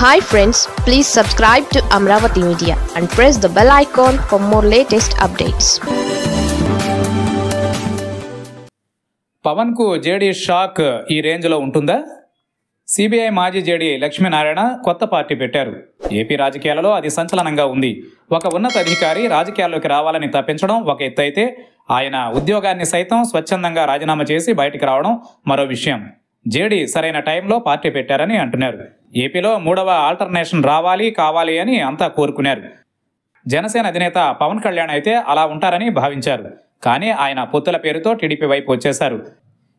Hi friends please subscribe to Amaravati media and press the bell icon for more latest updates పవన్కు JD shock ఈ రేంజ్లో ఉంటుందా? CBI మాజీ JD Lakshminarayana కొత్త party పెట్టారు. AP రాజకీయాలలో అది సంచలనంగా ఉంది. ఒక ఉన్నత అధికారి రాజకీయాల్లోకి రావాలని తప్పించడం ఒక ఎత్తు అయితే ఆయన ఉద్యోగాన్ని సైతం స్వచ్ఛందంగా రాజీనామా చేసి బయటికి రావడం మరో విషయం. జేడీ సరైన టైంలో పార్టీ పెట్టారని అంటున్నారు. ఏపీలో మూడవ ఆల్టర్నేషన్ రావాలి కావాలి అని అంతా కోరుకున్నారు. జనసేన అధినేత పవన్ కళ్యాణ్ అయితే అలా ఉంటారని భావించారు. కానీ ఆయన పొత్తుల పేరుతో టీడీపీ వైపు వచ్చేశారు.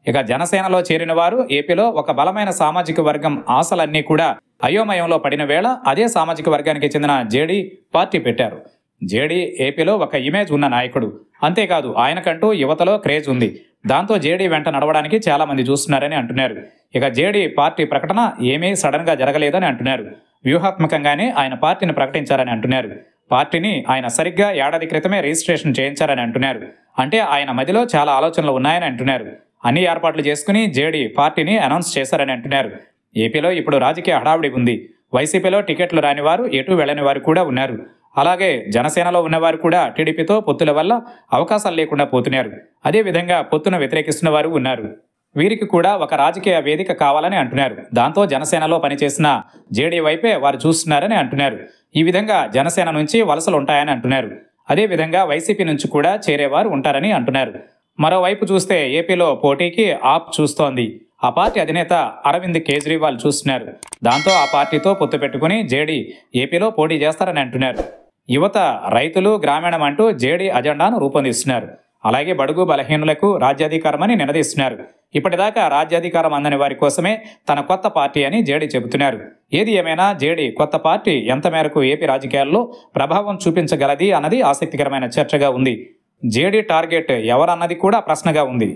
ఇక జనసేనలో చేరిన వారు ఏపీలో ఒక బలమైన సామాజిక వర్గం ఆశలన్నీ కూడా అయోమయంలో పడిన వేళ అదే సామాజిక వర్గానికి చెందిన జేడీ పార్టీ పెట్టారు. జేడీ ఏపీలో ఒక ఇమేజ్ ఉన్న నాయకుడు. అంతేకాదు ఆయనకంటూ యువతలో క్రేజ్ ఉంది. దాంతో జేడీ వెంట నడవడానికి చాలామంది చూస్తున్నారని అంటున్నారు. ఇక జేడీ పార్టీ ప్రకటన ఏమీ సడన్గా జరగలేదని అంటున్నారు. వ్యూహాత్మకంగానే ఆయన పార్టీని ప్రకటించారని అంటున్నారు. పార్టీని ఆయన సరిగ్గా ఏడాది క్రితమే రిజిస్ట్రేషన్ చేయించారని అంటున్నారు. అంటే ఆయన మదిలో చాలా ఆలోచనలు ఉన్నాయని అంటున్నారు. అన్ని ఏర్పాట్లు చేసుకుని జేడీ పార్టీని అనౌన్స్ చేశారని అంటున్నారు. ఏపీలో ఇప్పుడు రాజకీయ హడావుడి ఉంది. వైసీపీలో టికెట్లు రాని వారు ఎటు వెళ్ళని వారు కూడా ఉన్నారు. అలాగే జనసేనలో ఉన్నవారు కూడా టీడీపీతో పొత్తుల వల్ల అవకాశాలు లేకుండా పోతున్నారు. అదేవిధంగా పొత్తును వ్యతిరేకిస్తున్న వారు ఉన్నారు. వీరికి కూడా ఒక రాజకీయ వేదిక కావాలని అంటున్నారు. దాంతో జనసేనలో పనిచేసిన జేడీ వైపే వారు చూస్తున్నారని అంటున్నారు. ఈ విధంగా జనసేన నుంచి వలసలు ఉంటాయని అంటున్నారు. అదేవిధంగా వైసీపీ నుంచి కూడా చేరేవారు ఉంటారని అంటున్నారు. మరోవైపు చూస్తే ఏపీలో పోటీకి ఆప్ చూస్తోంది. ఆ పార్టీ అధినేత అరవింద్ కేజ్రీవాల్ చూస్తున్నారు. దాంతో ఆ పార్టీతో పొత్తు పెట్టుకుని జేడీ ఏపీలో పోటీ చేస్తారని అంటున్నారు. యువత రైతులు గ్రామీణం అంటూ జేడీ అజెండాను రూపొందిస్తున్నారు. అలాగే బడుగు బలహీనులకు రాజ్యాధికారమని నినదీస్తున్నారు. ఇప్పటిదాకా రాజ్యాధికారం అందని వారి కోసమే తన కొత్త పార్టీ అని జేడీ చెబుతున్నారు. ఏది ఏమైనా జేడీ కొత్త పార్టీ ఎంత మేరకు ఏపీ రాజకీయాల్లో ప్రభావం చూపించగలది అన్నది ఆసక్తికరమైన చర్చగా ఉంది. జేడీ టార్గెట్ ఎవరన్నది కూడా ప్రశ్నగా ఉంది.